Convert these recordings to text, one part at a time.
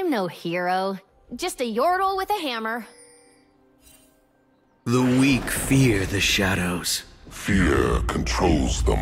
I'm no hero. Just a yordle with a hammer. The weak fear the shadows. Fear controls them.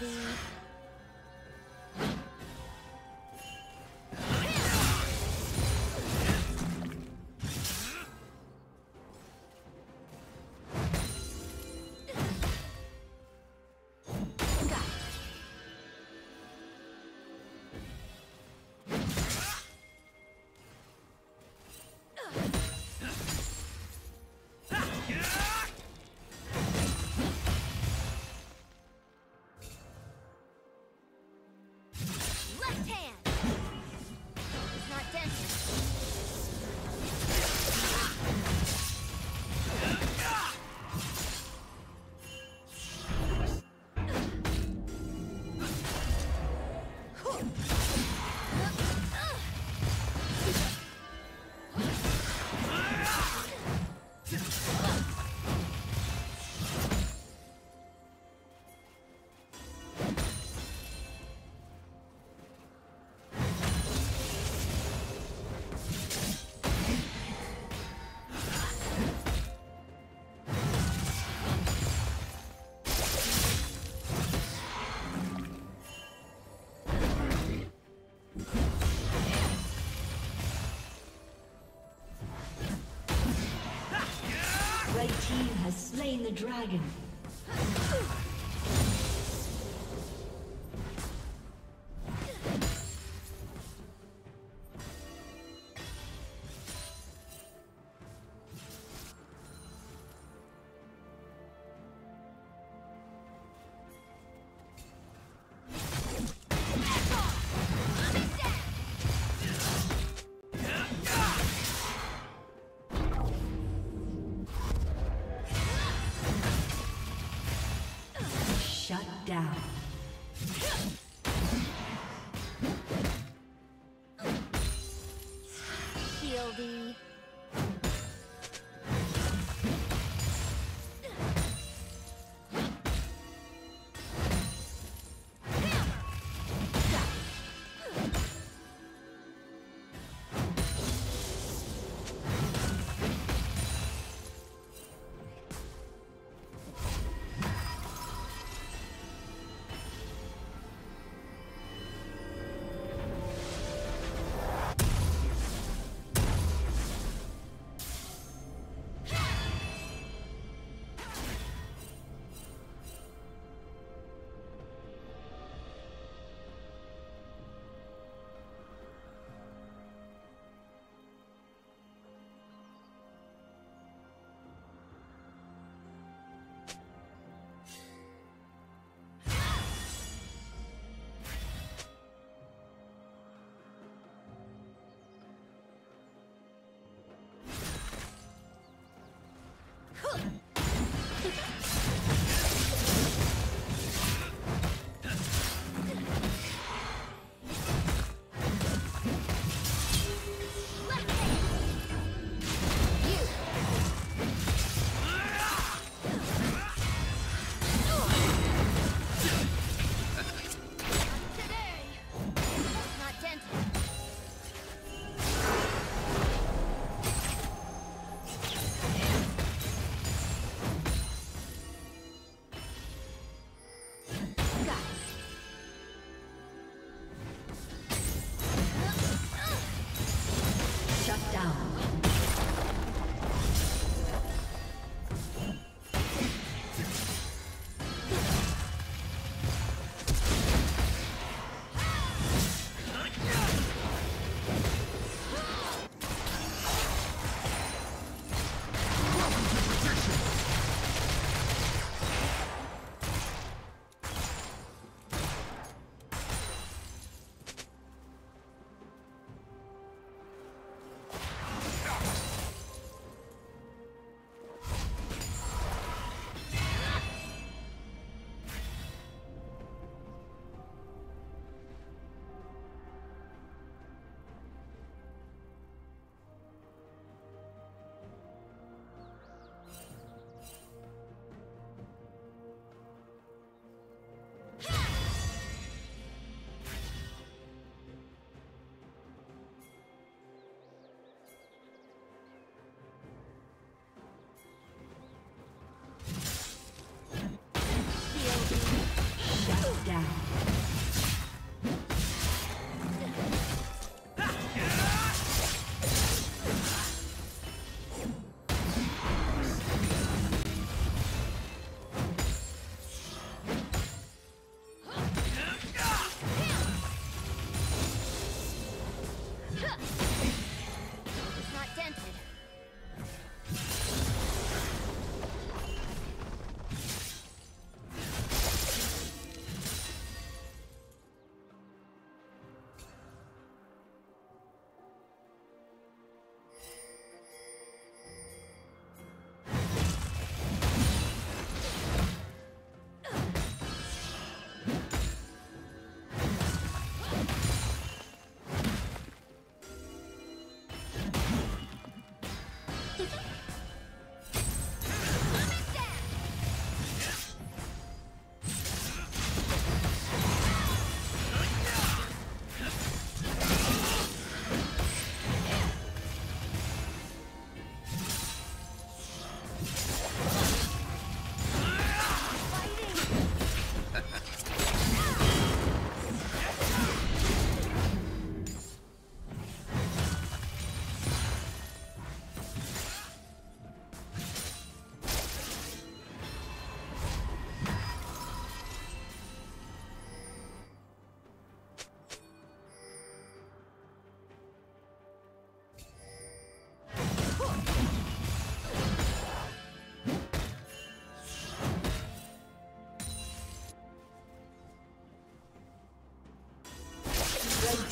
Feel the dragon. Down. Huh.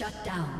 Shut down.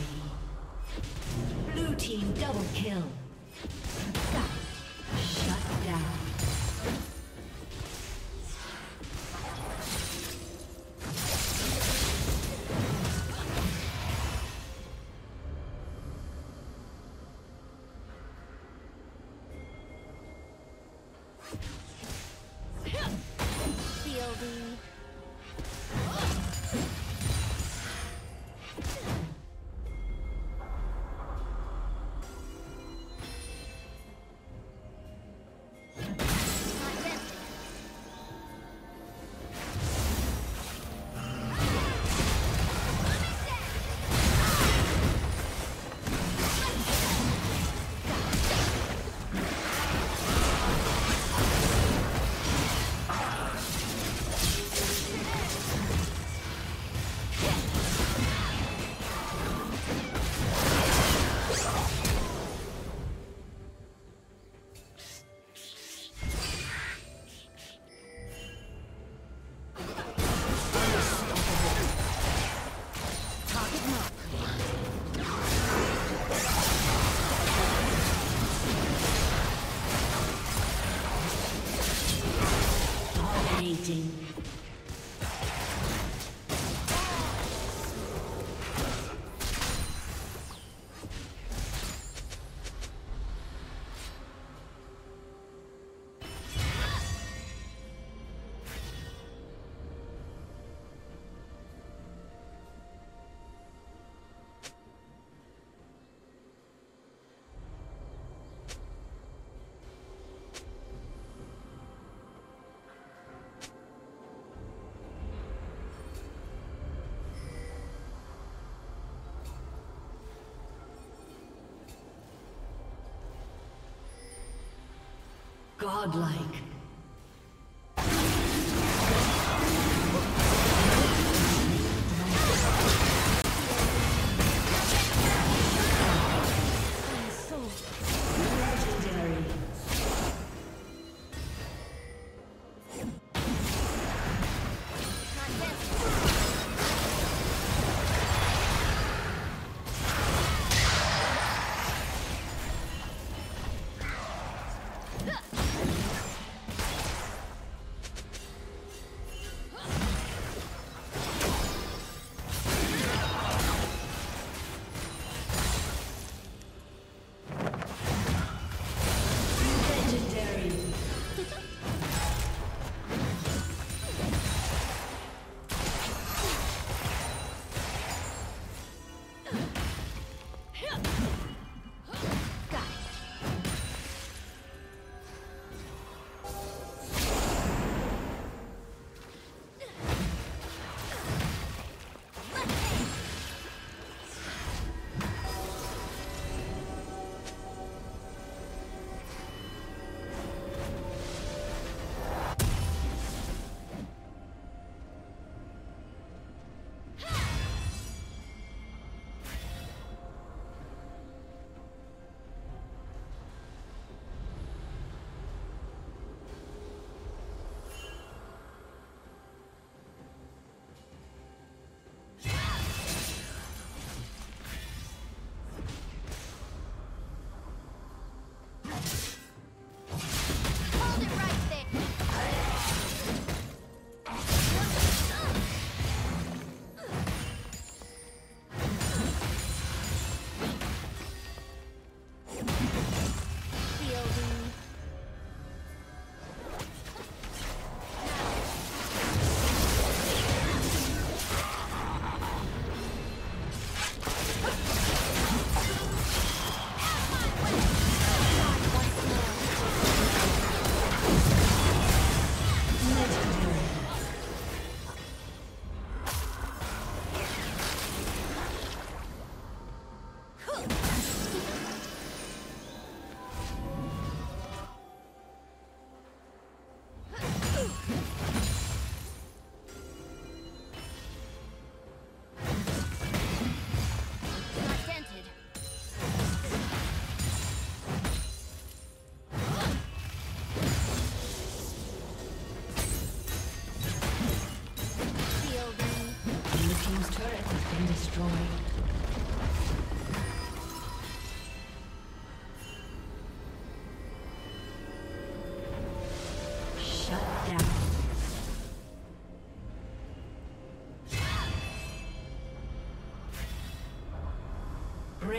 Godlike.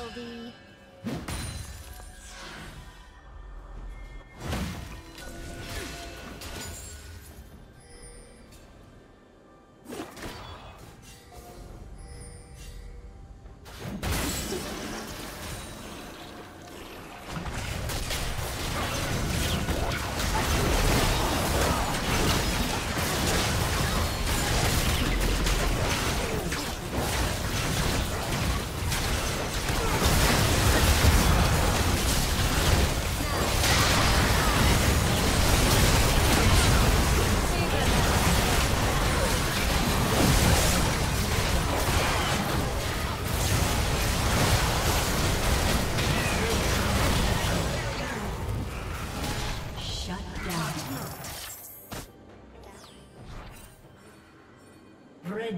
I'll be.